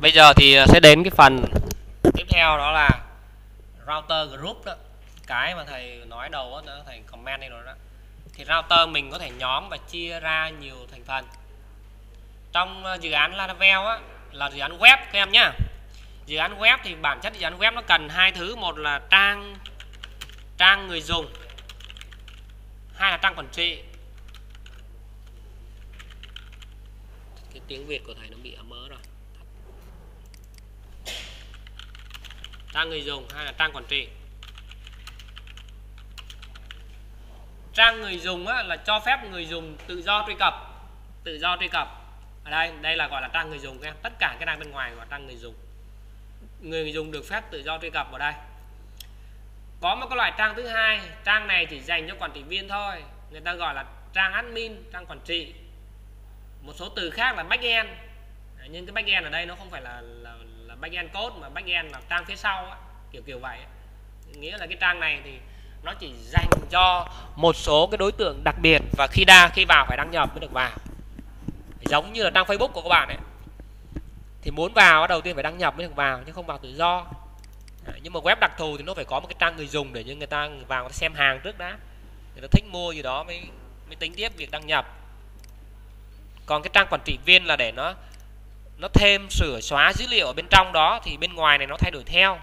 bây giờ thì ờ, sẽ đến cái phần tiếp theo, đó là router group đó. Cái mà thầy nói đầu đó thầy comment đây rồi đó. Thì router mình có thể nhóm và chia ra nhiều thành phần. Trong ờ, dự án Laravel á, là dự án web các em nhá. Dự án web thì bản chất dự án web nó cần hai thứ. Một là trang trang người dùng. Hai là trang quản trị. Cái tiếng Việt của thầy nó bị ấm ớ rồi. Trang người dùng hay là trang quản trị? Trang người dùng á, là cho phép người dùng tự do truy cập. Tự do truy cập. Ở đây đây là gọi là trang người dùng em tất cả cái này bên ngoài gọi là trang người dùng. Người dùng được phép tự do truy cập vào đây. Có một cái loại trang thứ hai trang này chỉ dành cho quản trị viên thôi. Người ta gọi là trang admin trang quản trị. Một số từ khác là backend nhưng cái backend ở đây nó không phải là là, back end code mà backend là trang phía sau á, kiểu kiểu vậy nghĩa là cái trang này thì nó chỉ dành cho một số cái đối tượng đặc biệt và khi đa khi vào phải đăng nhập mới được vào. Giống như là trang Facebook của các bạn ấy. Thì muốn vào đầu tiên phải đăng nhập mới được vào chứ không vào tự do. À, nhưng mà web đặc thù thì nó phải có một cái trang người dùng để cho người ta vào xem hàng trước đã. Người ta thích mua gì đó mới mới tính tiếp việc đăng nhập. Còn cái trang quản trị viên là để nó nó thêm sửa xóa dữ liệu ở bên trong đó thì bên ngoài này nó thay đổi theo.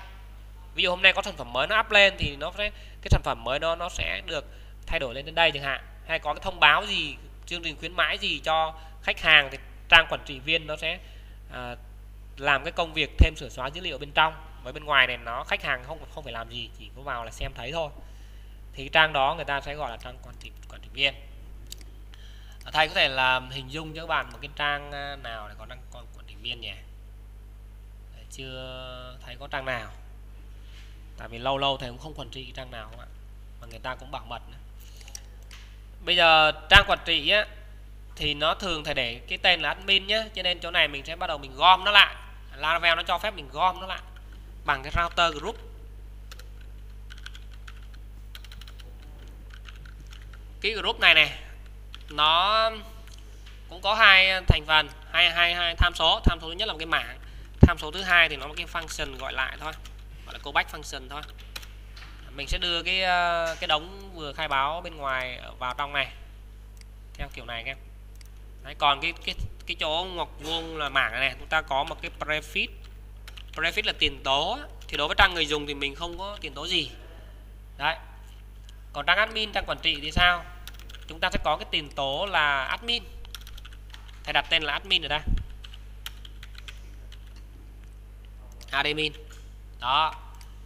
Ví dụ hôm nay có sản phẩm mới nó up lên thì nó sẽ cái sản phẩm mới đó nó sẽ được thay đổi lên đến đây chẳng hạn. Hay có cái thông báo gì chương trình khuyến mãi gì cho khách hàng thì trang quản trị viên nó sẽ à, làm cái công việc thêm sửa xóa dữ liệu bên trong. Với bên ngoài này nó khách hàng không không phải làm gì chỉ có vào là xem thấy thôi. Thì trang đó người ta sẽ gọi là trang quản trị quản trị viên. Thầy có thể làm hình dung cho các bạn một cái trang à, nào để có đăng biên nhỉ? Đấy, chưa thấy có trang nào. Tại vì lâu lâu thầy cũng không quản trị trang nào không ạ. Mà người ta cũng bảo mật nữa. bây giờ trang quản trị á thì nó thường thầy để cái tên là admin nhé cho nên chỗ này mình sẽ bắt đầu mình gom nó lại. Laravel nó cho phép mình gom nó lại bằng cái router group. Cái group này này nó cũng có hai ờ, thành phần hai hai hai tham số. Tham số thứ nhất là một cái mảng tham số thứ hai thì nó là cái function gọi lại thôi gọi là callback function thôi. Mình sẽ đưa cái ờ, cái đống vừa khai báo bên ngoài vào trong này theo kiểu này các Đấy, còn cái cái cái chỗ ngoặc vuông là mảng này chúng ta có một cái prefix. Prefix là tiền tố thì đối với trang người dùng thì mình không có tiền tố gì. Đấy. Còn trang admin trang quản trị thì sao? Chúng ta sẽ có cái tiền tố là admin thầy đặt tên là admin rồi ta. Admin. Đó.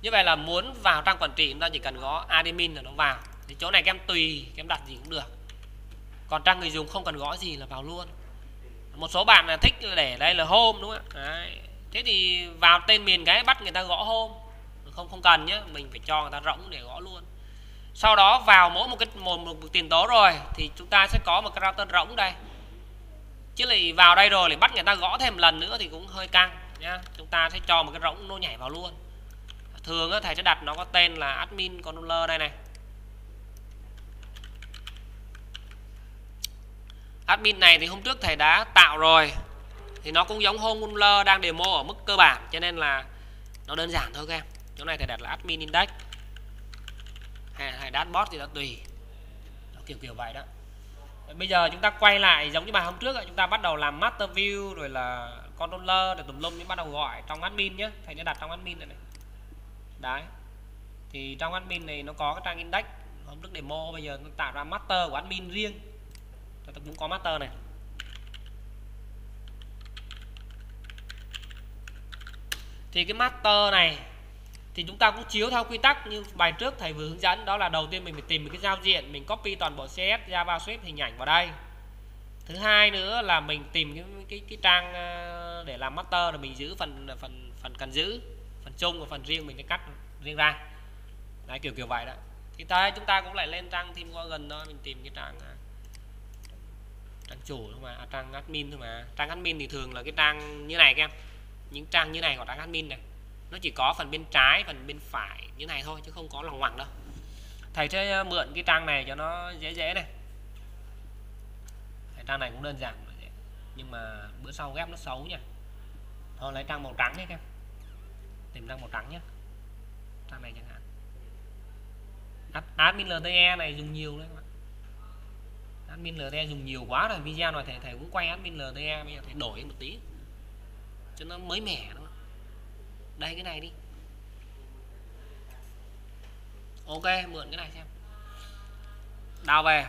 Như vậy là muốn vào trang quản trị chúng ta chỉ cần gõ admin là nó vào. Thì chỗ này các em tùy các em đặt gì cũng được. Còn trang người dùng không cần gõ gì là vào luôn. Một số bạn là thích để đây là home đúng không ạ? Thế thì vào tên miền cái bắt người ta gõ home. Không không cần nhé mình phải cho người ta rỗng để gõ luôn. Sau đó vào mỗi một cái một, một, một tiền tố rồi thì chúng ta sẽ có một cái router rỗng đây chứ lại vào đây rồi thì bắt người ta gõ thêm lần nữa thì cũng hơi căng nhá. Chúng ta sẽ cho một cái rỗng nó nhảy vào luôn. Thường á, thầy sẽ đặt nó có tên là admin controller đây này. Admin này thì hôm trước thầy đã tạo rồi thì nó cũng giống home controller đang demo ở mức cơ bản cho nên là nó đơn giản thôi các em. Chỗ này thầy đặt là admin index. Hay, hay dashboard thì nó tùy. Nó kiểu kiểu vậy đó bây giờ chúng ta quay lại giống như bài hôm trước chúng ta bắt đầu làm master view rồi là controller để tùm lum những bắt đầu gọi trong admin nhé thầy đã đặt trong admin này, này. Đấy. Thì trong admin này nó có cái trang index hôm trước demo bây giờ nó tạo ra master của admin riêng. Tôi cũng có master này. Thì cái master này thì chúng ta cũng chiếu theo quy tắc như bài trước thầy vừa hướng dẫn đó là đầu tiên mình phải tìm một cái giao diện mình copy toàn bộ CS JavaScript hình ảnh vào đây. Thứ hai nữa là mình tìm cái cái, cái trang ờ, để làm master là mình giữ phần phần phần cần giữ phần chung và phần riêng mình phải cắt riêng ra. Đấy kiểu kiểu vậy đó. Thì ta chúng ta cũng lại lên trang team gần thôi mình tìm cái trang ờ, trang chủ thôi mà à, trang admin thôi mà. Trang admin thì thường là cái trang như này các em. Những trang như này của trang admin này nó chỉ có phần bên trái, phần bên phải như này thôi, chứ không có lòng ngoằng đâu. Thầy sẽ ờ, mượn cái trang này cho nó dễ dễ này. Trang này cũng đơn giản nhưng mà bữa sau ghép nó xấu nha. Thôi, lấy trang màu trắng đi em. Tìm trang màu trắng nhé trang này chẳng hạn. Admin LTE này dùng nhiều đấy các bạn. Admin LTE dùng nhiều quá rồi. Video này thầy thầy cũng quay admin LTE bây giờ thầy đổi một tí. Cho nó mới mẻ đúng không đây, cái này đi. Ok, mượn cái này xem. Đào về.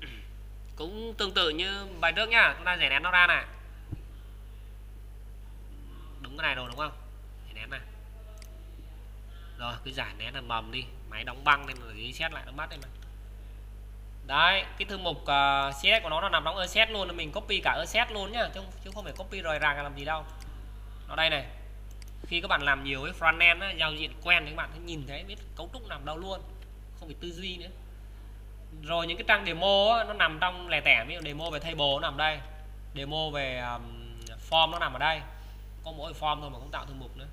Cũng tương tự như bài trước nhá, chúng ta giải nén nó ra này. Đúng cái này rồi, đúng không? Giải nén này. Rồi, cứ giải nén là mầm đi. Máy đóng băng nên là reset xét lại, nó mất đây mà đấy cái thư mục ờ, uh, CSS của nó nó nằm trong ESET luôn mình copy cả ESET luôn nhá chứ, chứ không phải copy rời ràng làm gì đâu. Nó đây này khi các bạn làm nhiều cái front end á, giao diện quen thì các bạn sẽ nhìn thấy biết cấu trúc nằm đâu luôn không phải tư duy nữa. Rồi những cái trang demo á, nó nằm trong lẻ tẻ ví dụ demo về table nó nằm đây demo về um, form nó nằm ở đây. Có mỗi form thôi mà không tạo thư mục nữa.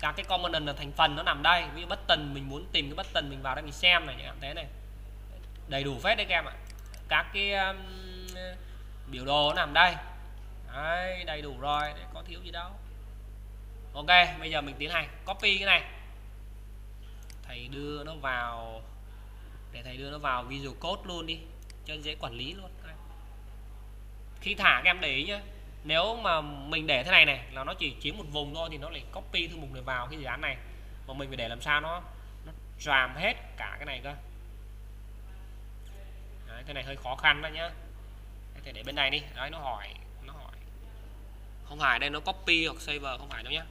Các cái component là thành phần nó nằm đây ví dụ button mình muốn tìm cái button mình vào đây mình xem này chẳng thế này đầy đủ phết đấy các em ạ. Các cái um, biểu đồ nằm đây. Đấy, đầy đủ rồi để có thiếu gì đâu. Ok bây giờ mình tiến hành copy cái này. Thầy đưa nó vào để thầy đưa nó vào Visual Code luôn đi cho dễ quản lý luôn. Khi thả các em để ý nhé nếu mà mình để thế này này là nó chỉ chiếm một vùng thôi thì nó lại copy thư mục này vào cái dự án này. Mà mình phải để làm sao nó nó tràm hết cả cái này cơ đấy, cái này hơi khó khăn đó nhá. Thầy để bên này đi. Đấy nó hỏi nó hỏi. Không phải đây nó copy hoặc save không phải đâu nhá.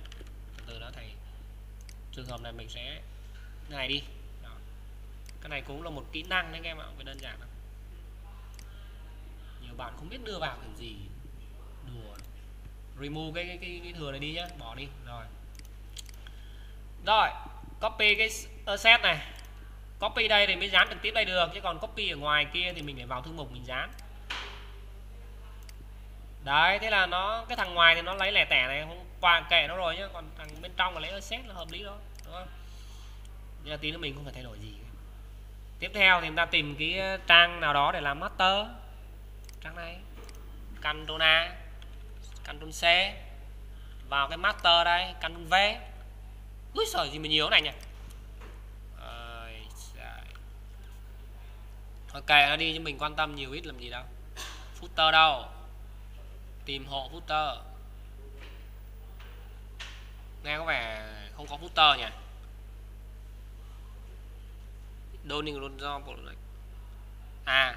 Từ đó thầy trường hợp này mình sẽ này đi. Cái này cũng là một kỹ năng đấy các em ạ phải đơn giản lắm nhiều bạn không biết đưa vào kiểu gì. Đùa. Remove cái cái, cái, cái thừa này đi nhá. Bỏ đi. Rồi. Rồi copy cái asset ờ, này copy đây thì mới dán trực tiếp đây được, chứ còn copy ở ngoài kia thì mình phải vào thư mục mình dán. Đấy, thế là nó, cái thằng ngoài thì nó lấy lẻ tẻ này, không qua kệ nó rồi nhá, còn thằng bên trong là lấy xét là hợp lý đó, đúng không? Nhưng là tí nữa mình không phải thay đổi gì. Tiếp theo thì chúng ta tìm cái ờ, trang nào đó để làm master. Trang này, Ctrl A, Ctrl C. Vào cái master đây, Ctrl V. Úi giời, gì mà nhiều này nhỉ? Ok nó đi, chứ mình quan tâm nhiều ít làm gì đâu. Footer đâu? Tìm hộ footer. Nghe có vẻ không có footer nhỉ? Don't include example like à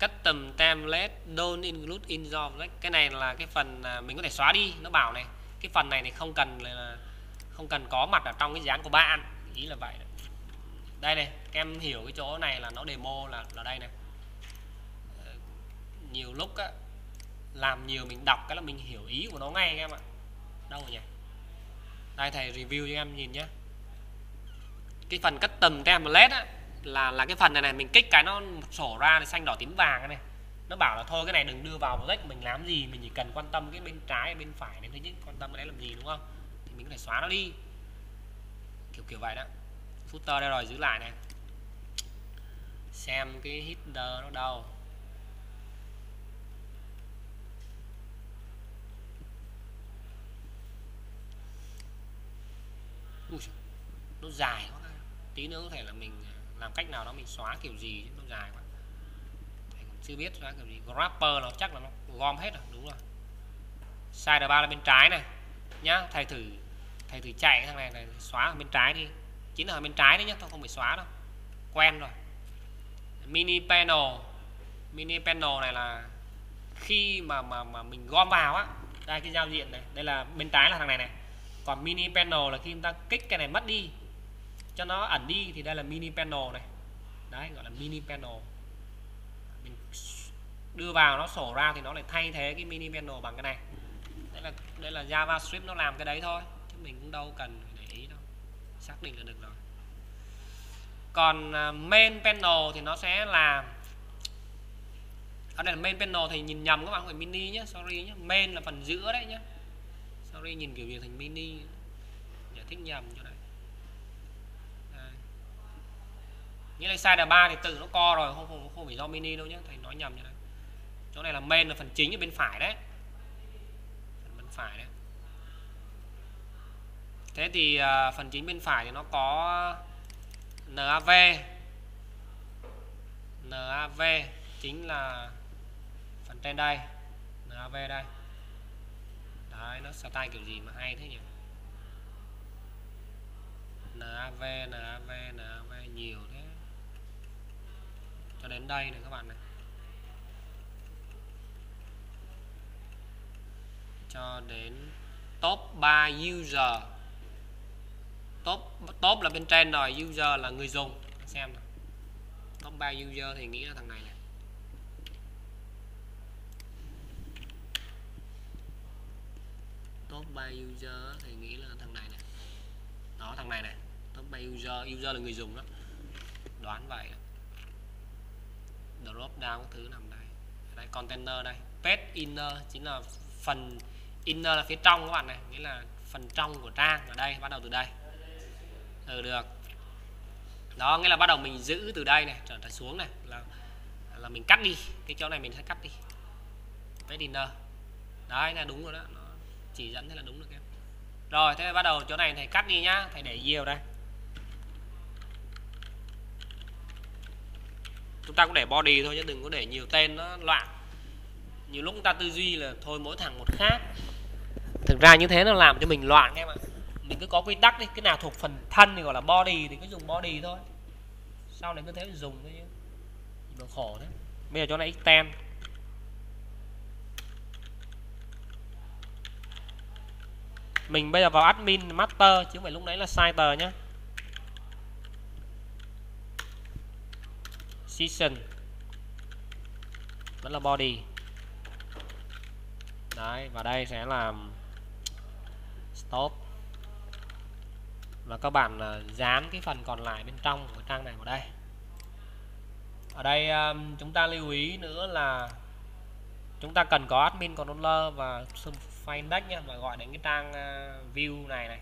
custom template don't include in job like. cái này là cái phần mình có thể xóa đi. Nó bảo này, cái phần này thì không cần là không cần có mặt ở trong cái dáng của bạn. Ý là vậy đây này các em hiểu cái chỗ này là nó demo là là đây này. Ờ, nhiều lúc á làm nhiều mình đọc cái là mình hiểu ý của nó ngay các em ạ. Đâu rồi nhỉ? Đây thầy review cho em nhìn nhé cái phần custom template á, là là cái phần này này mình kích cái nó sổ ra thì xanh đỏ tím vàng này. Nó bảo là thôi cái này đừng đưa vào project mình làm gì mình chỉ cần quan tâm cái bên trái bên phải nên thôi chứ quan tâm cái đấy làm gì đúng không? Thì mình có thể xóa nó đi. Kiểu kiểu vậy đó footer đây rồi giữ lại này xem cái header nó đâu. Ui, nó dài quá. Tí nữa có thể là mình à, làm cách nào đó mình xóa kiểu gì chứ nó dài quá. Thầy cũng chưa biết xóa kiểu gì. Grapper nó chắc là nó gom hết rồi đúng rồi. Size ba là bên trái này nhá. Thầy thử thầy thử chạy thằng này, này xóa bên trái đi chính là ở bên trái đấy nhá không phải xóa đâu. Quen rồi. Mini panel. Mini panel này là khi mà mà mà mình gom vào á, đây, cái giao diện này. Đây là bên trái là thằng này này. Còn mini panel là khi chúng ta kích cái này mất đi, cho nó ẩn đi thì đây là mini panel này. Đấy, gọi là mini panel. Mình đưa vào nó sổ ra thì nó lại thay thế cái mini panel bằng cái này. Đây là đây là JavaScript nó làm cái đấy thôi, chứ mình cũng đâu cần xác định là được rồi. Còn à, main panel thì nó sẽ là, ở đây là main panel thì nhìn nhầm, các bạn phải mini nhé sorry nhé main là phần giữa đấy nhé sorry, nhìn kiểu việc thành mini, giải thích nhầm cho đấy. Như đây. Sai là ba thì tự nó co rồi, không không không phải do mini đâu nhé thầy nói nhầm như này chỗ này là main là phần chính ở bên phải đấy. Phần bên phải đấy thế thì uh, phần chính bên phải thì nó có NAV NAV chính là phần trên đây. NAV đây. Đấy nó style kiểu gì mà hay thế nhỉ? NAV NAV NAV nhiều thế. Cho đến đây này các bạn này. Cho đến top 3 user top top là bên trên rồi, user là người dùng. Xem nào. top 3 user thì nghĩ là thằng này này top 3 user thì nghĩ là thằng này này đó, thằng này này top 3 user user là người dùng đó. Đoán vậy drop down thứ nằm đây. Đây, container đây. Page inner chính là phần inner là phía trong các bạn này. Nghĩa là phần trong của trang ở đây, bắt đầu từ đây ừ được. Đó, nghĩa là bắt đầu mình giữ từ đây này, trở lại xuống này, là là mình cắt đi. Cái chỗ này mình sẽ cắt đi. Page inner. Đấy, là đúng rồi đó. Nó chỉ dẫn thế là đúng được em. Rồi, thế bắt đầu chỗ này thầy cắt đi nhá. Thầy để nhiều đây. Chúng ta cũng để body thôi chứ đừng có để nhiều tên nó loạn. Nhiều lúc chúng ta tư duy là thôi mỗi thằng một khác. Thực ra như thế nó làm cho mình loạn em ạ mình cứ có quy tắc đi, cái nào thuộc phần thân thì gọi là body thì cứ dùng body thôi. Sau này cứ thế dùng thôi chứ. Nó khổ đấy bây giờ cho này extend. Mình bây giờ vào admin master chứ không phải lúc nãy là sai tờ nhá. Season vẫn là body. Đấy, và đây sẽ làm stop và các bạn à, dán cái phần còn lại bên trong của trang này vào đây. Ở đây à, chúng ta lưu ý nữa là chúng ta cần có admin controller và file index nhé và gọi đến cái trang à, view này này.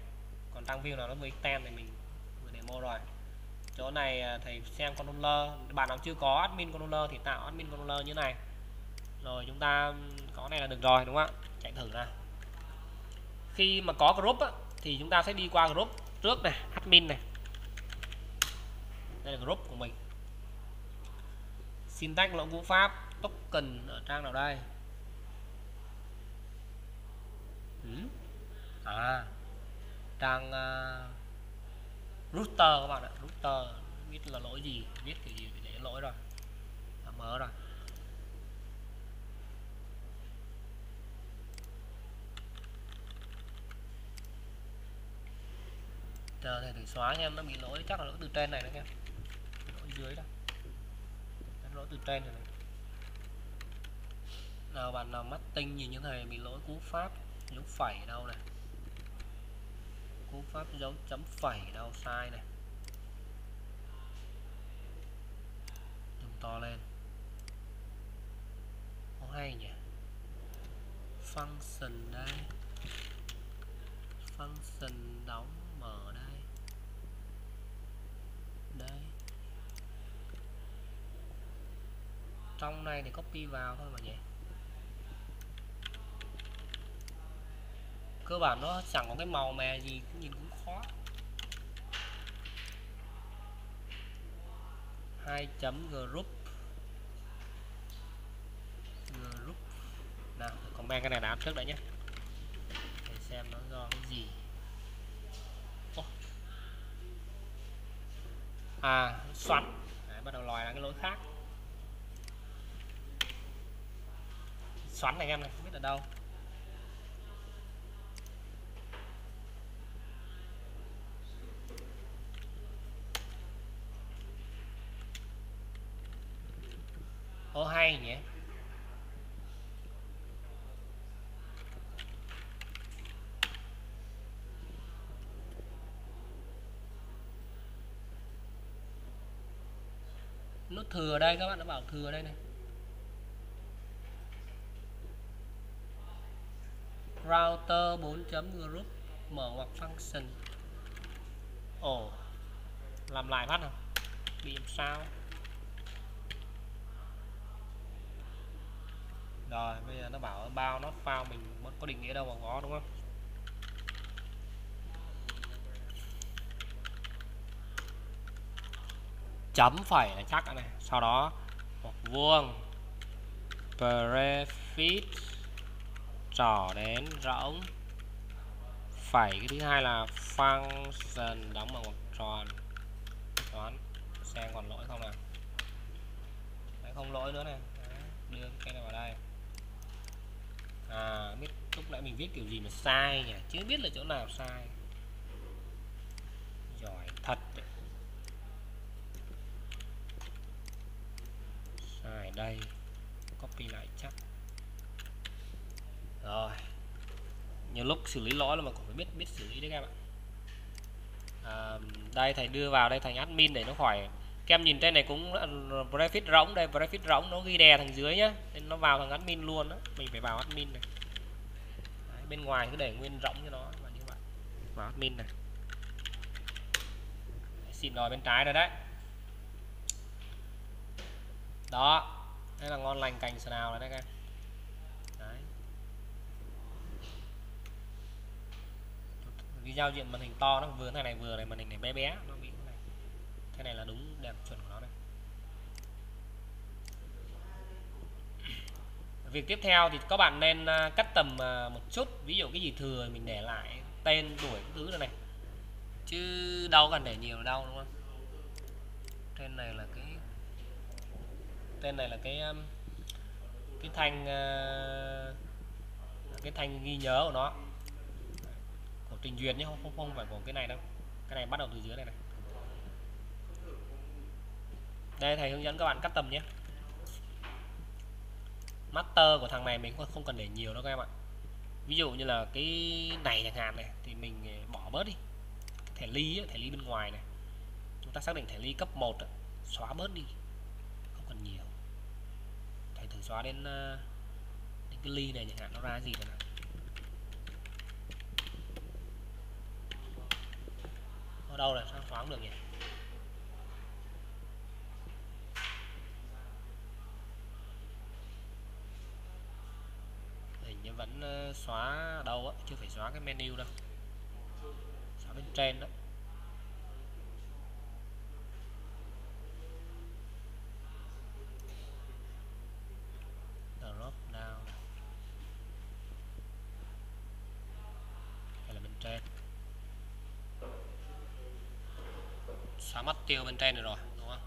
Còn trang view nào nó với tem thì mình vừa demo rồi. Chỗ này thầy xem controller. Bạn nào chưa có admin controller thì tạo admin controller như này. Rồi chúng ta có này là được rồi đúng không ạ? Chạy thử nào. Khi mà có group á, thì chúng ta sẽ đi qua group trước này admin này. Đây là group của mình. Syntax lỗi ngữ pháp token ở trang nào đây? Ừ. à trang uh, router các bạn ạ router biết là lỗi gì biết cái gì để lỗi rồi. Mở rồi. Chờ thầy thử xóa nha em nó bị lỗi chắc là lỗi từ trên này đấy em lỗi dưới đó. Lỗi từ trên này, này. Nào bạn nào mắt tinh nhìn như thầy bị lỗi cú pháp dấu phẩy đâu này. Cú pháp dấu chấm phẩy đâu sai này. Dùng to lên. Có hay nhỉ. Function đây. Function đóng mở đây đây trong này thì copy vào thôi mà nhỉ? Cơ bản nó chẳng có cái màu mè gì nhìn cũng khó. Hai chấm group. Group. Nào comment cái này đã trước đã nhé. Để xem nó do cái gì. À xoắn bắt đầu lòi ra cái lỗi khác. Xoắn này em này. Không biết ở đâu. Ô, hay nhỉ. Nó thừa đây các bạn nó bảo thừa đây này. Router 4 group mở ngoặc function. Ồ, làm lại phát không bị làm sao? Rồi, bây giờ nó bảo bao nó phao mình vẫn có định nghĩa đâu mà có, đúng không? Chấm phẩy là chắc này. Sau đó một vuông. Prefix trỏ đến rỗng phẩy cái thứ hai là function đóng bằng ngoặc tròn. Toán xem còn lỗi không nào? Đấy, không lỗi nữa này. Đấy, đưa cái này vào đây. À biết lúc nãy mình viết kiểu gì mà sai nhỉ? Chưa biết là chỗ nào sai. Giỏi thật đấy. sai đây. Copy lại chắc rồi. Nhiều lúc xử lý lỗi là mà cũng phải biết biết xử lý đấy các bạn à, đây thầy đưa vào đây thành admin để nó khỏi kem nhìn trên này cũng prefix rỗng đây prefix rỗng nó ghi đè thằng dưới nhá. Nên nó vào thằng admin luôn đó mình phải vào admin này. Đấy, bên ngoài cứ để nguyên rỗng cho nó và như vậy. Vào admin này. Xin rồi bên trái rồi đấy. Đó. Đây là ngon lành cành nào rồi đấy các em. Cái giao diện màn hình to nó vừa thế này vừa này, màn hình này bé bé, nó bị thế này. Thế này là đúng đẹp chuẩn của nó đây. Việc tiếp theo thì các bạn nên à, cắt tầm à, một chút. Ví dụ cái gì thừa mình để lại tên, tuổi thứ này chứ đâu cần để nhiều đâu, đúng không? Trên này là cái, tên này là cái à, cái thanh cái thanh ghi nhớ của nó trình duyệt nhé không, không không phải của cái này đâu. Cái này bắt đầu từ dưới này này. Đây thầy hướng dẫn các bạn cắt tầm nhé. Master của thằng này mình không cần để nhiều đâu các em ạ. Ví dụ như là cái này chẳng hạn này thì mình ờ, bỏ bớt đi. Thẻ ly thẻ ly bên ngoài này. Chúng ta xác định thẻ ly cấp 1 xóa bớt đi. Không cần nhiều. Thầy thử xóa đến, ờ, đến cái ly này chẳng hạn nó ra gì rồi nào đâu là sao xóa không được nhỉ? Hình như vẫn ờ, xóa ở đâu á, chưa phải xóa cái menu đâu. Xóa bên trên đó drop down hay là bên trên mắt mất tiêu bên trên này rồi, đúng không?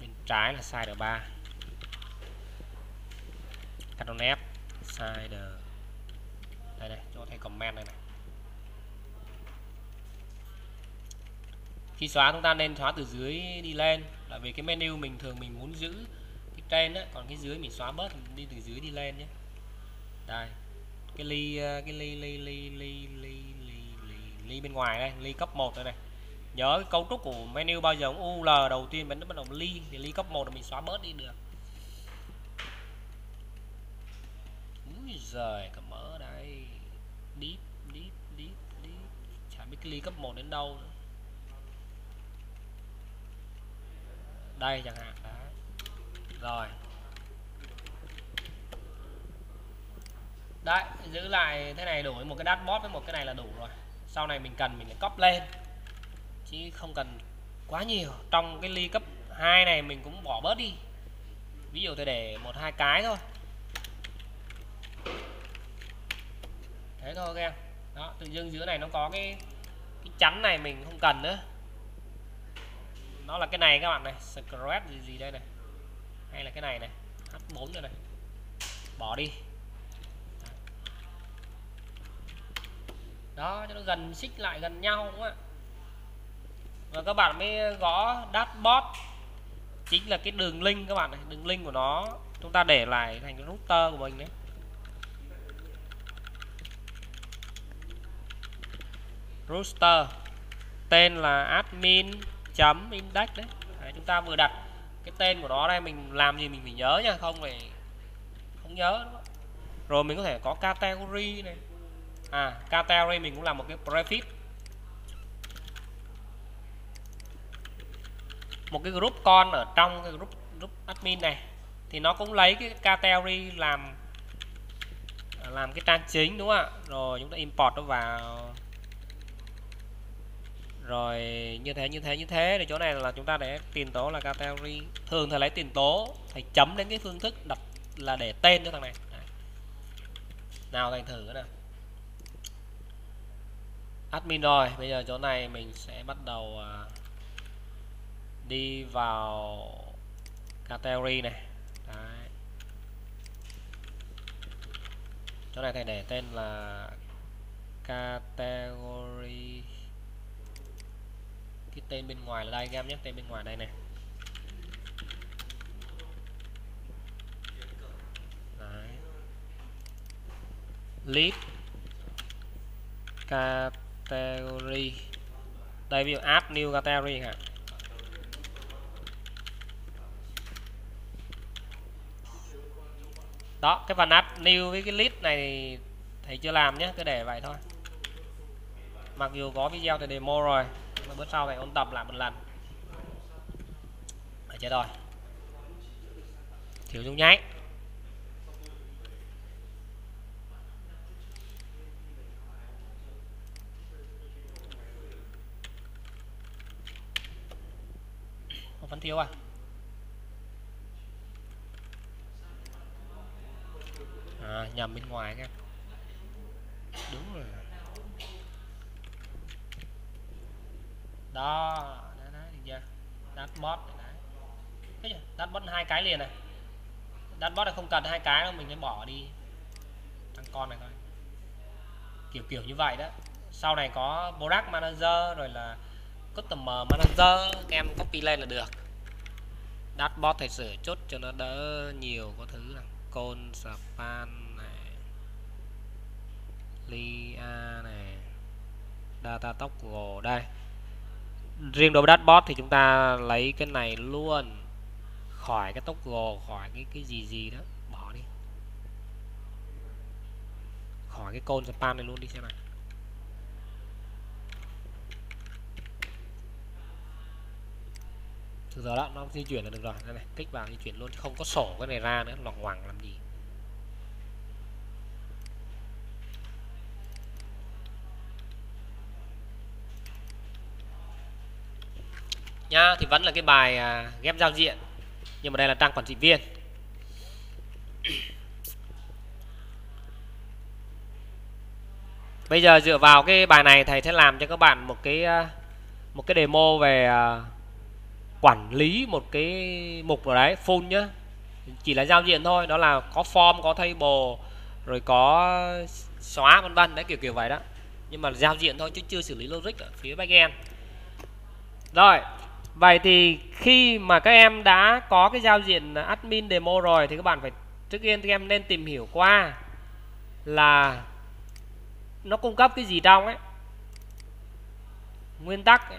Bên trái là side 3 Ctrl F side đây này cho thấy comment này này. Khi xóa chúng ta nên xóa từ dưới đi lên, là vì cái menu mình thường mình muốn giữ cái trên đó còn cái dưới mình xóa bớt mình đi từ dưới đi lên nhé. Đây cái ly ờ, cái ly ly ly ly ly ly ly, ly bên ngoài đây ly cấp 1 đây này. Nhớ cái cấu trúc của menu bao giờ cũng UL đầu tiên mình nó bắt đầu ly thì ly cấp 1 là mình xóa bớt đi được. Úi giời cả mỡ đây. Deep deep deep deep chả biết cái ly cấp 1 đến đâu nữa. Đây chẳng hạn Đấy. Rồi. Đấy, giữ lại thế này đổi một cái dashboard với một cái này là đủ rồi. Sau này mình cần mình lại copy lên. Chứ không cần quá nhiều. Trong cái ly cấp 2 này mình cũng bỏ bớt đi. Ví dụ tôi để một, hai cái thôi. Thế thôi các em. Đó, tự dưng giữa này nó có cái cái chắn này mình không cần nữa. Nó là cái này các bạn này, scratch gì gì đây này. Hay là cái này này H4 rồi này. Bỏ đi. Đó, cho nó gần xích lại gần nhau đúng không ạ? Và các bạn mới gõ dashboard. Chính là cái đường link các bạn này, đường link của nó. Chúng ta để lại thành cái router của mình đấy. Router, tên là admin chấm index đấy. đấy, chúng ta vừa đặt cái tên của nó đây, mình làm gì mình phải nhớ nha, không phải không nhớ đúng không? rồi mình có thể có category này à category mình cũng làm một cái prefix một cái group con ở trong cái group group admin này. Thì nó cũng lấy cái category làm làm cái trang chính, đúng không ạ? Rồi chúng ta import nó vào. Rồi như thế như thế như thế. Thì chỗ này là chúng ta để tiền tố là category thường thầy lấy tiền tố, thầy chấm đến cái phương thức đặt là để tên cho thằng này. Nào thầy thử nào admin rồi. Bây giờ chỗ này mình sẽ bắt đầu à, đi vào category này. Đấy. chỗ này thầy để tên là category. Cái tên bên ngoài là đây anh em nhé, tên bên ngoài đây này. Đấy. list category đây, ví dụ add new category hả đó, cái phần add new với cái list này thầy chưa làm nhé, cứ để vậy thôi. Mặc dù có video thì demo rồi mà bữa sau thầy ôn tập lại một lần. Phải chết rồi thiếu dung nháy. Vẫn thiếu à? À nhầm bên ngoài nha. Đúng rồi. Đó đấy, đấy được chưa dashboard đấy. Thấy chưa dashboard hai cái liền này dashboard là không cần hai cái đâu mình sẽ bỏ đi. Thằng con này thôi. Kiểu kiểu như vậy đó. Sau này có product manager rồi là customer manager các em copy lên là được. Dashboard thầy sửa chốt cho nó đỡ nhiều có thứ này con span này, lia này, data toggle đây. Riêng đối với dashboard thì chúng ta lấy cái này luôn. Khỏi cái toggle khỏi cái cái gì gì đó. Bỏ đi. Khỏi cái con span này luôn đi xem này từ giờ đó nó di chuyển là được rồi. Đây này kích vào di chuyển luôn không có sổ cái này ra nữa loằng hoàng làm gì. Nhá thì vẫn là cái bài à, ghép giao diện nhưng mà đây là trang quản trị viên. Bây giờ dựa vào cái bài này thầy sẽ làm cho các bạn một cái à, một cái demo về à, quản lý một cái mục ở đấy full nhá. Chỉ là giao diện thôi, đó là có form, có table, rồi có xóa vân vân, đấy, kiểu kiểu vậy đó. Nhưng mà giao diện thôi chứ chưa xử lý logic ở phía backend rồi, vậy thì khi mà các em đã có cái giao diện admin demo rồi thì các bạn phải, trước tiên các em nên tìm hiểu qua là nó cung cấp cái gì trong ấy. Nguyên tắc ấy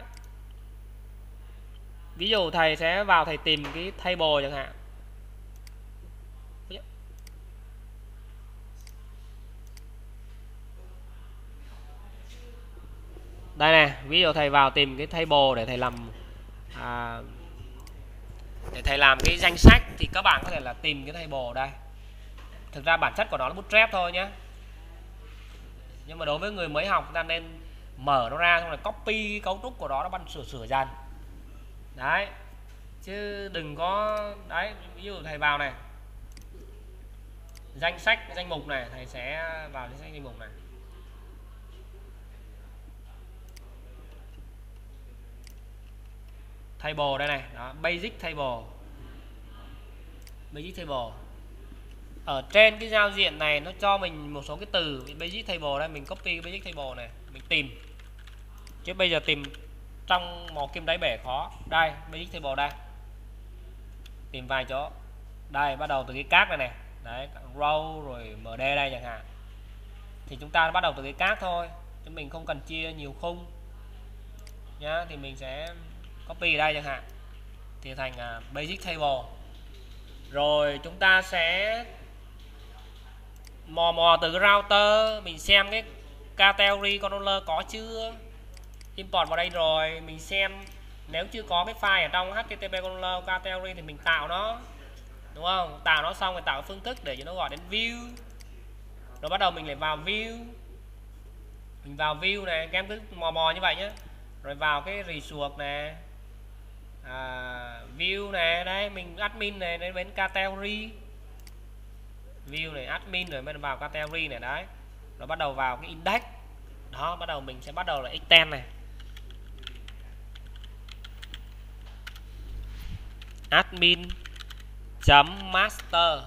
ví dụ thầy sẽ vào thầy tìm cái table chẳng hạn. Đây nè ví dụ thầy vào tìm cái table để thầy làm à, để thầy làm cái danh sách thì các bạn có thể là tìm cái table đây. Thực ra bản chất của nó là bootstrap thôi nhé nhưng mà đối với người mới học chúng ta nên mở nó ra xong rồi copy cấu trúc của nó nó bắt sửa sửa dần đấy. Chứ đừng có, đấy, ví dụ thầy vào này. Danh sách, danh mục này, thầy sẽ vào danh sách danh mục này. Table đây này, đó, basic table basic table ở trên cái giao diện này, nó cho mình một số cái từ. Basic table đây, mình copy basic table này, mình tìm. Chứ bây giờ tìm trong một kim đáy bể khó. Đây basic table đây. Tìm vài chỗ. Đây bắt đầu từ cái cát này này đấy row rồi md đây chẳng hạn. Thì chúng ta bắt đầu từ cái cát thôi. Chứ mình không cần chia nhiều khung. Nhá thì mình sẽ copy đây chẳng hạn. Thì thành uh, basic table. Rồi chúng ta sẽ mò mò từ cái router. Mình xem cái category controller có chưa import vào đây rồi mình xem. Nếu chưa có cái file ở trong http controller category thì mình tạo nó. Đúng không? Tạo nó xong rồi tạo phương thức để cho nó gọi đến view. Rồi bắt đầu mình lại vào view. Mình vào view này các em cứ mò mò như vậy nhé rồi vào cái resource này à, view này đây mình admin này đến bên category view này admin rồi mình vào category này đấy. Rồi bắt đầu vào cái index. Đó bắt đầu mình sẽ bắt đầu là extend này. Admin chấm master.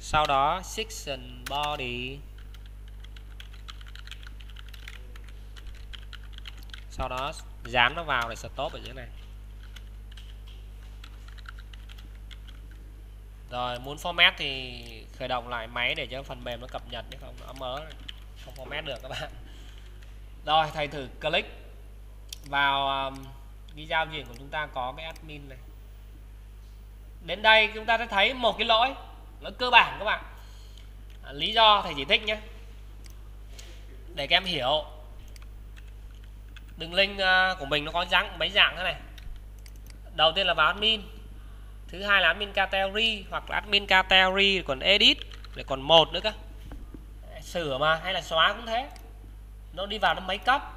Sau đó section body. Sau đó dán nó vào để stop ở dưới này. Rồi muốn format thì khởi động lại máy để cho phần mềm nó cập nhật chứ không nó mớ không format được các bạn. Rồi thầy thử click vào um, video giao diện của chúng ta có cái admin này. Đến đây chúng ta sẽ thấy một cái lỗi lỗi cơ bản các bạn. À, lý do thầy chỉ thích nhé. Để các em hiểu đường link à, của mình nó có dạng mấy dạng thế này. Đầu tiên là vào admin thứ hai là admin category hoặc là admin category còn edit để còn một nữa cơ. Sửa mà hay là xóa cũng thế. Nó đi vào nó mấy cấp.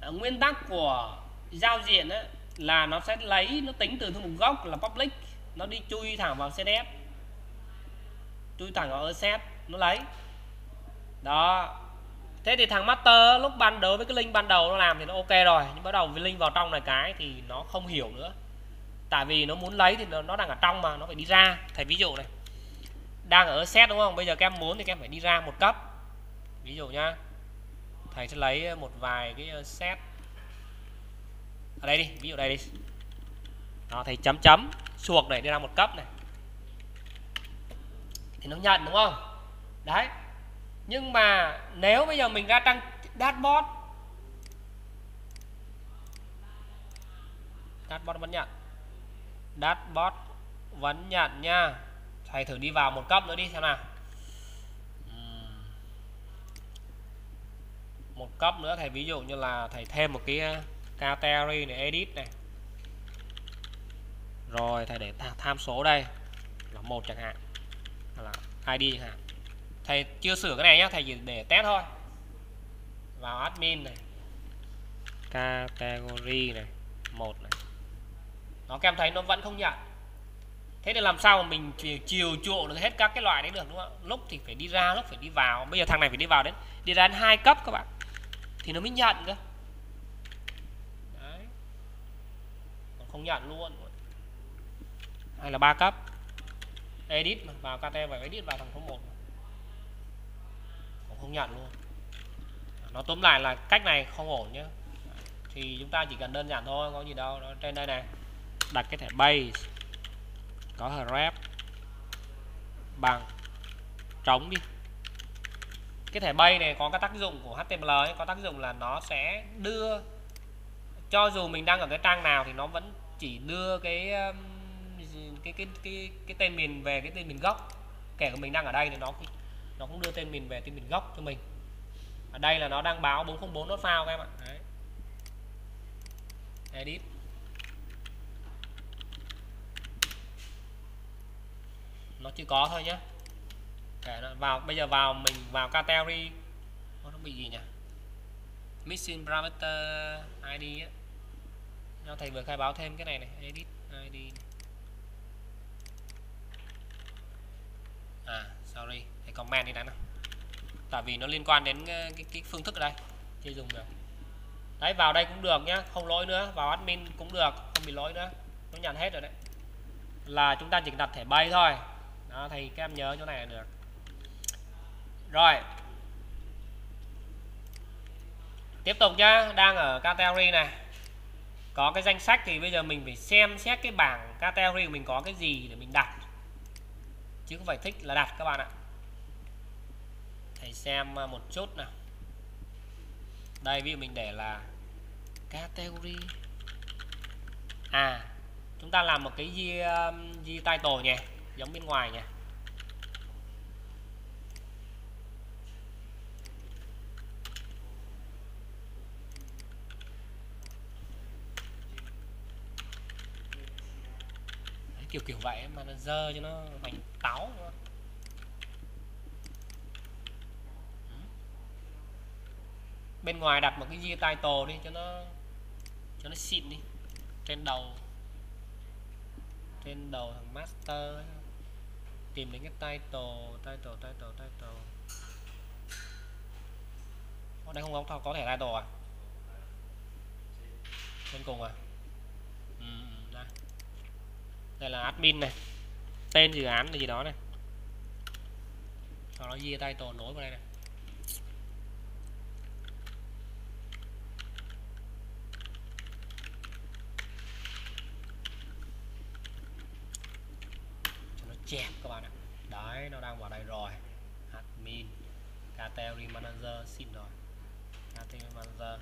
À, nguyên tắc của giao diện ấy, là nó sẽ lấy nó tính từ thư mục gốc là public nó đi chui thẳng vào CSS chui thẳng vào set nó lấy. Đó. Thế thì thằng master lúc ban đối với cái link ban đầu nó làm thì nó ok rồi nhưng bắt đầu với link vào trong này cái thì nó không hiểu nữa. Tại vì nó muốn lấy thì nó, nó đang ở trong mà nó phải đi ra. Thầy ví dụ này đang ở set đúng không? Bây giờ các em muốn thì các em phải đi ra một cấp. Ví dụ nhá thầy sẽ lấy một vài cái set ở đây đi, ví dụ đây đi. Nó thầy chấm chấm, chuộc để đi ra một cấp này. Thì nó nhận, đúng không? Đấy. Nhưng mà nếu bây giờ mình ra trang dashboard dashboard vẫn nhận. Dashboard vẫn nhận nha. Thầy thử đi vào một cấp nữa đi, xem nào. Một cấp nữa, thầy, ví dụ như là thầy thêm một cái category này edit này. Rồi, thầy để tham số đây. Là một chẳng hạn. Là ID chẳng hạn. Thầy chưa sửa cái này nhá, thầy chỉ để test thôi. Vào admin này. Category này. Một này. Nó các em thấy nó vẫn không nhận. Thế thì làm sao mà mình chiều chuộng được hết các cái loại đấy được, đúng không? Lúc thì phải đi ra, lúc phải đi vào. Bây giờ thằng này phải đi vào đến, đi ra đến hai cấp các bạn. Thì nó mới nhận cơ đấy còn không nhận luôn. Hay là ba cấp. Edit mà vào KT và edit vào thằng số 1 cũng không nhận luôn. Nó tóm lại là cách này không ổn nhé thì chúng ta chỉ cần đơn giản thôi có gì đâu. Nó trên đây này đặt cái thẻ base. Có href. Bằng. Trống đi. Cái thẻ bay này có cái tác dụng của HTML ấy, có tác dụng là nó sẽ đưa cho dù mình đang ở cái trang nào thì nó vẫn chỉ đưa cái um, cái cái cái cái tên miền về, cái tên miền gốc. Kể của mình đang ở đây thì nó nó cũng đưa tên miền về, tên miền gốc cho mình. Ở đây là nó đang báo 404 nốt phao các em ạ. Đấy. edit. Nó chưa có thôi nhé kể nó vào, bây giờ vào mình, vào category. Nó bị gì nhỉ? Missing parameter id ấy nó thầy vừa khai báo thêm cái này này edit id. À sorry thầy comment đi đã nào. Tại vì nó liên quan đến ờ, cái, cái phương thức ở đây chưa dùng được. Đấy vào đây cũng được nhá không lỗi nữa vào admin cũng được không bị lỗi nữa nó nhận hết rồi đấy. Là chúng ta chỉ đặt thẻ bay thôi. Đó thì các em nhớ chỗ này là được. Rồi. Tiếp tục nhá đang ở category này có cái danh sách thì bây giờ mình phải xem xét cái bảng category của mình có cái gì để mình đặt. Chứ không phải thích là đặt các bạn ạ. Thầy xem à, một chút nào. Đây ví dụ mình để là category. À chúng ta làm một cái gì, um, gì title nhỉ giống bên ngoài nhỉ. Kiểu kiểu vậy mà nó dơ cho nó hoành táo ừ. bên ngoài đặt một cái gear title đi, cho nó cho nó xịn đi. Trên đầu trên đầu thằng master tìm đến cái title title title title. Ở đây không có có thể title à? Bên cùng à? Đây là admin này. Tên dự án là gì đó này. Nó đó tay tổ nối vào đây này. Cho nó chẹp các bạn ạ. Đấy nó đang vào đây rồi. Admin category manager xin rồi category manager.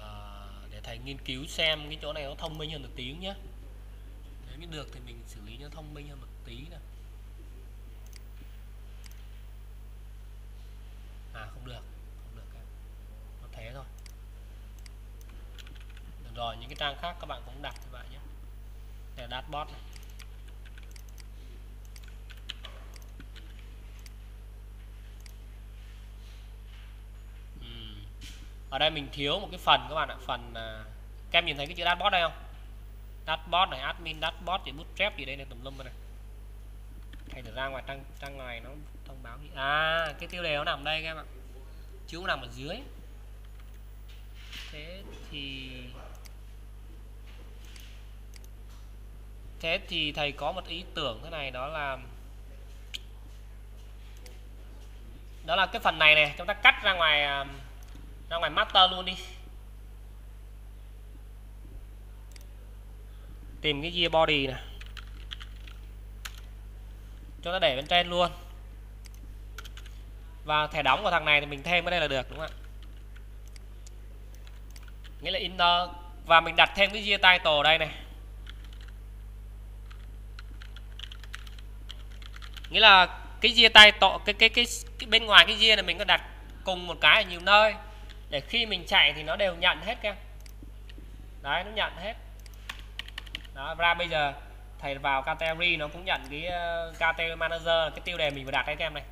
À, để thầy nghiên cứu xem cái chỗ này nó thông minh hơn được tiếng nhé nếu như được thì mình xử lý nó thông minh hơn một tí nè à không được không được nó thế thôi. Được rồi những cái trang khác các bạn cũng đặt như vậy nhé. Để là dashboard này. ở đây mình thiếu một cái phần các bạn ạ phần uh, các em nhìn thấy cái chữ dashboard đây không? Dashboard này, admin dashboard thì bootstrap gì đây này, tùm lum này. Thầy thử ra ngoài trang trang ngoài nó thông báo gì? À cái tiêu đề nó nằm đây các em ạ. Chứ không nằm ở dưới. Thế thì thế thì thầy có một ý tưởng thế này, đó là đó là cái phần này này, chúng ta cắt ra ngoài à, ra ngoài master luôn đi. Tìm cái gear body này. Chúng ta để bên trên luôn. Và thẻ đóng của thằng này thì mình thêm ở đây là được đúng không ạ? Nghĩa là inner. Và mình đặt thêm cái gear title đây này. Nghĩa là cái gear title cái cái cái, cái bên ngoài cái gear này mình có đặt cùng một cái ở nhiều nơi. Để khi mình chạy thì nó đều nhận hết các đấy nó nhận hết đó ra bây giờ thầy vào category nó cũng nhận cái ờ, category manager cái tiêu đề mình vừa đặt đấy các em này.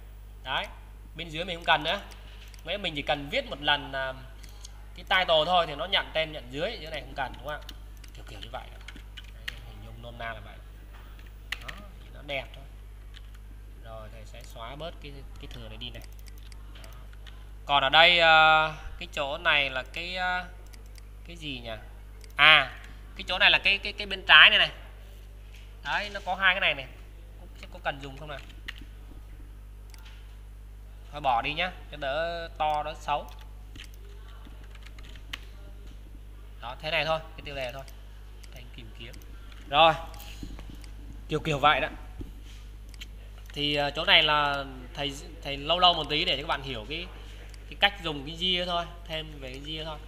Đấy bên dưới mình không cần nữa. Nghĩa mình chỉ cần viết một lần ờ, cái title thôi thì nó nhận tên nhận dưới dưới này không cần đúng không kiểu kiểu như vậy đấy, hình dung nôm na là vậy. Đó nó đẹp thôi. Rồi thầy sẽ xóa bớt cái cái thừa này đi này. Đó. còn ở đây ờ, cái chỗ này là cái cái gì nhỉ? À cái chỗ này là cái cái cái bên trái này này. Đấy nó có hai cái này này. Có, có cần dùng không nào? Thôi bỏ đi nhá cho đỡ to đó xấu. Đó thế này thôi cái tiêu đề thôi. Thành tìm kiếm. Rồi kiểu kiểu vậy đó. Thì ờ, chỗ này là thầy thầy lâu lâu một tí để cho các bạn hiểu cái cái cách dùng cái dia thôi thêm về cái dia thôi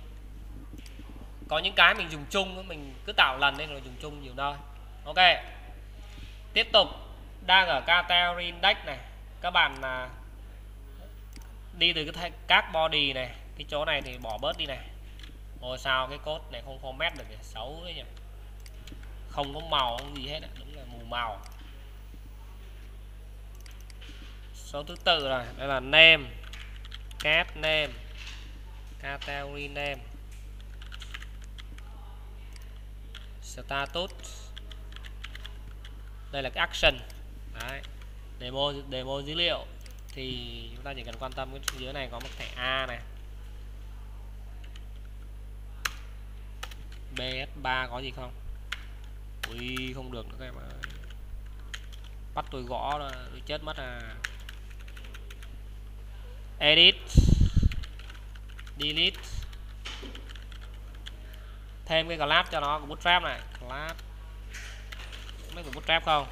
có những cái mình dùng chung mình cứ tạo lần nên rồi dùng chung nhiều nơi. Ok. Tiếp tục. Đang ở category index này. Các bạn là đi từ cái các body này, cái chỗ này thì bỏ bớt đi này. Ôi sao cái cốt này không format được thì xấu đấy nhỉ. Không có màu, không gì hết đúng là mù màu. Số thứ tự rồi đây là name. Cat name. Category name. Status đây là cái action. Đấy. demo demo dữ liệu. Thì chúng ta chỉ cần quan tâm cái dưới này có một thẻ A này. BS3 có gì không? Ui, không được nữa các em ơi. Bắt tôi gõ là tôi chết mất à. Edit. Delete thêm cái collab cho nó của bootstrap này. Collab mấy của bootstrap không?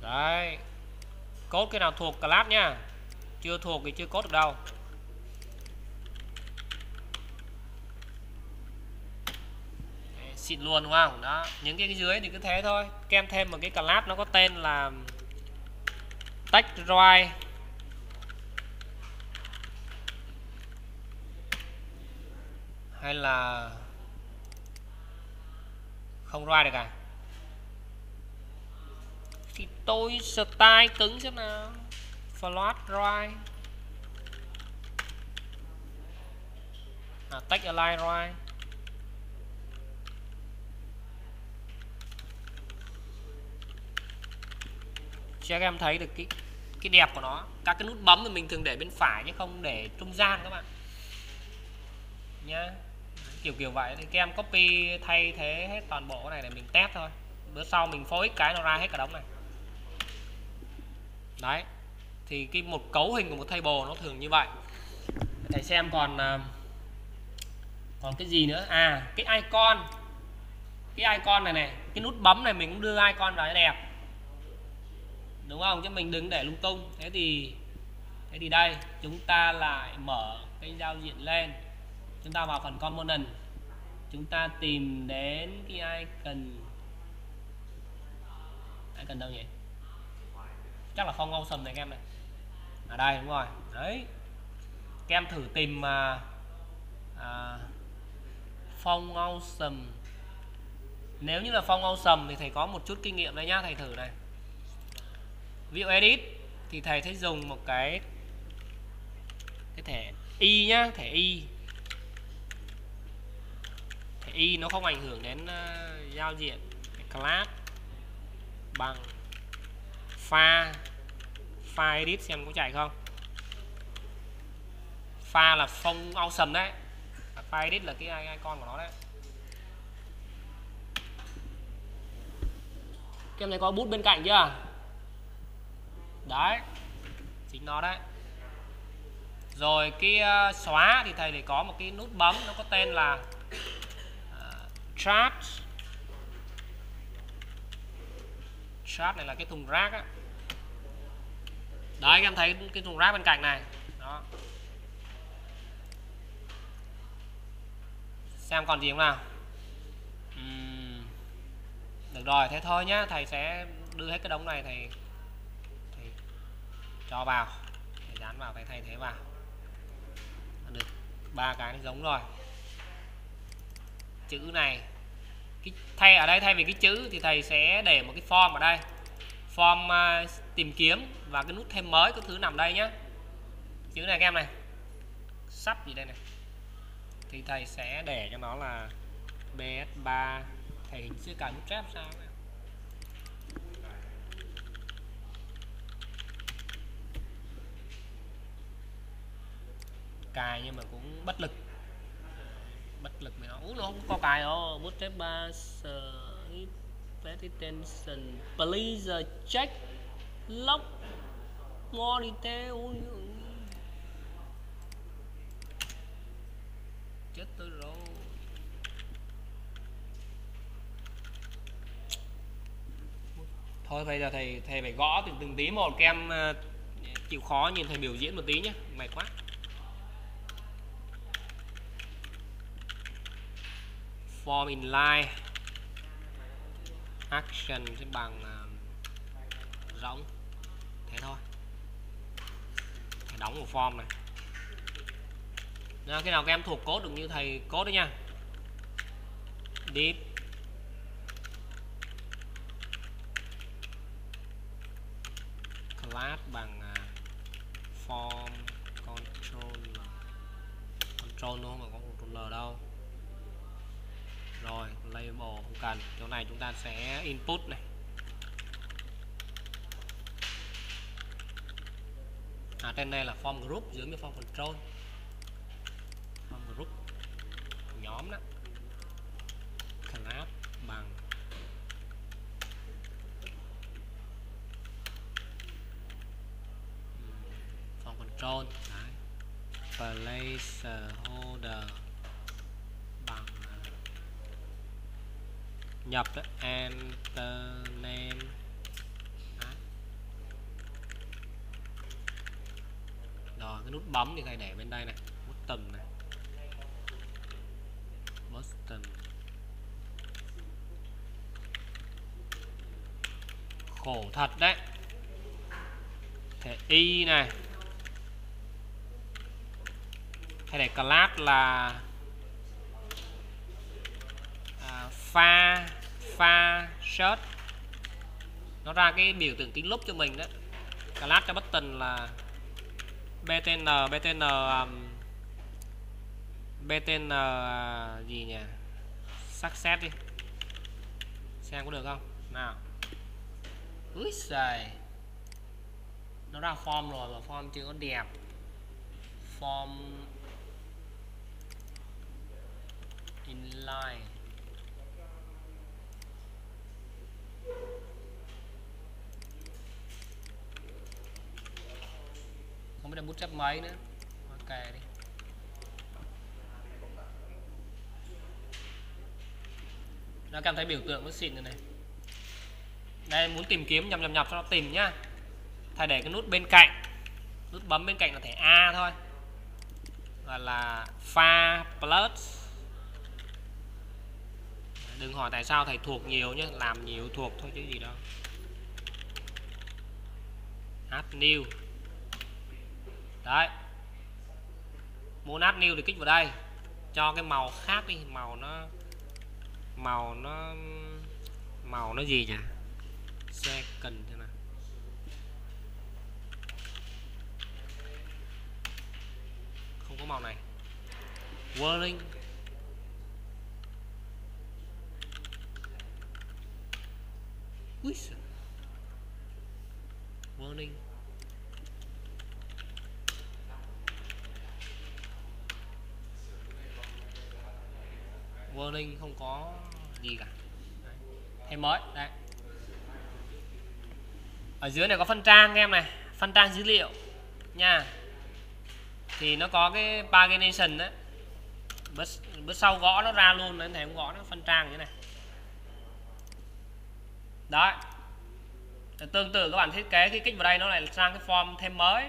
Đấy. Cốt cái nào thuộc collab nha. Chưa thuộc thì chưa cốt được đâu. Xịn luôn, đúng không? Đó. Những cái dưới thì cứ thế thôi. Kem thêm một cái collab nó có tên là text drive. Hay là không roi được à? Thì tôi style cứng xem nào. Float right à, take align right cho các em thấy được cái cái đẹp của nó. Các cái nút bấm thì mình thường để bên phải chứ không để trung gian các bạn. Nhá kiểu kiểu vậy. Thì các em copy thay thế hết toàn bộ này để mình test thôi. Bữa sau mình phối cái nó ra hết cả đống này. Đấy. Thì cái một cấu hình của một table nó thường như vậy. Thầy xem còn à, còn cái gì nữa. À cái icon. Cái icon này này, cái nút bấm này mình cũng đưa icon vào đẹp. Đúng không? Chứ mình đừng để lung tung. Thế thì thế thì đây, chúng ta lại mở cái giao diện lên chúng ta vào phần component. Chúng ta tìm đến cái icon. Icon đâu nhỉ? Chắc là phong awesome này các em này. Ở đây đúng rồi. Đấy. Các em thử tìm mà à, phong awesome nếu như là phong awesome thì thầy có một chút kinh nghiệm đây nhá thầy thử này. View edit thì thầy thấy dùng một cái cái thẻ y nhá thẻ y y nó không ảnh hưởng đến uh, giao diện. Class bằng pha pha edit xem có chạy không. Pha là phong awesome đấy. Pha edit là cái icon của nó đấy. Cái này có bút bên cạnh chưa? Đấy chính nó đấy. Rồi cái uh, xóa thì thầy để có một cái nút bấm nó có tên là chart. Chart này là cái thùng rác á. Đấy, các em thấy cái thùng rác bên cạnh này. Đó. Xem còn gì không nào? Uhm. được rồi, thế thôi nhá. Thầy sẽ đưa hết cái đống này thầy cho vào. Thầy dán vào cái thay thế vào. Được, ba cái giống rồi. Chữ này cái thay ở đây thay vì cái chữ thì thầy sẽ để một cái form ở đây. Form uh, tìm kiếm và cái nút thêm mới cái thứ nằm đây nhé chữ này các em này. Sắp gì đây này. Thì thầy sẽ để cho nó là bs3 thầy hình chưa cả nút trap sao cài nhưng mà cũng bất lực bất lực mày uống nó không có cài đâu bút tép ba attention please uh, check lock more detail chết tôi rồi. Thôi, bây giờ thầy thầy phải gõ từng từng tí một kem ờ, chịu khó nhìn thầy biểu diễn một tí nhé mệt quá. Form inline action sẽ bằng uh, rỗng. Thế thôi. Đóng một form này. Nào, khi nào các em thuộc code được như thầy code đấy nha. Deep class bằng uh, form control control nó không có controller đâu rồi label không cần chỗ này chúng ta sẽ input này. À, trên đây là form group dưới cái form control form group nhóm đó class bằng form control Đấy. placeholder nhập đó, enter name rồi cái nút bấm thì thầy để bên đây này button này. Button khổ thật đấy. Thẻ y này. Thầy để class là à, pha pha shirt. Nó ra cái biểu tượng kính lúp cho mình đó class cho button là btn btn um, btn uh, gì nhỉ? Success đi. Xem có được không? Nào. Úi giời. Nó ra form rồi mà form chưa có đẹp. Form inline. Mới là bút chép mấy nữa. Ok đi. Nó cảm thấy biểu tượng nó xịn rồi này. Đây, muốn tìm kiếm nhập nhập nhập cho nó tìm nhá. Thầy để cái nút bên cạnh. Nút bấm bên cạnh là thẻ A thôi. Và là pha plus. Đừng hỏi tại sao thầy thuộc nhiều nhé làm nhiều thuộc thôi chứ gì đâu. Add new đấy. Muốn add new thì kích vào đây. Cho cái màu khác đi, màu nó màu nó màu nó gì nhỉ? Second thế nào? Không có màu này. Whirling. Warning. Warning không có gì cả. Đấy. Thêm mới, đấy. Ở dưới này có phân trang em này, Phân trang dữ liệu, nha. Thì nó có cái pagination đấy. Bước bữa sau gõ nó ra luôn nên thầy không gõ nó phân trang như thế này. Đấy. Tương tự các bạn thiết kế khi kích vào đây nó lại sang cái form thêm mới,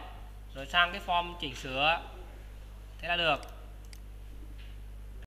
rồi sang cái form chỉnh sửa. Thế là được.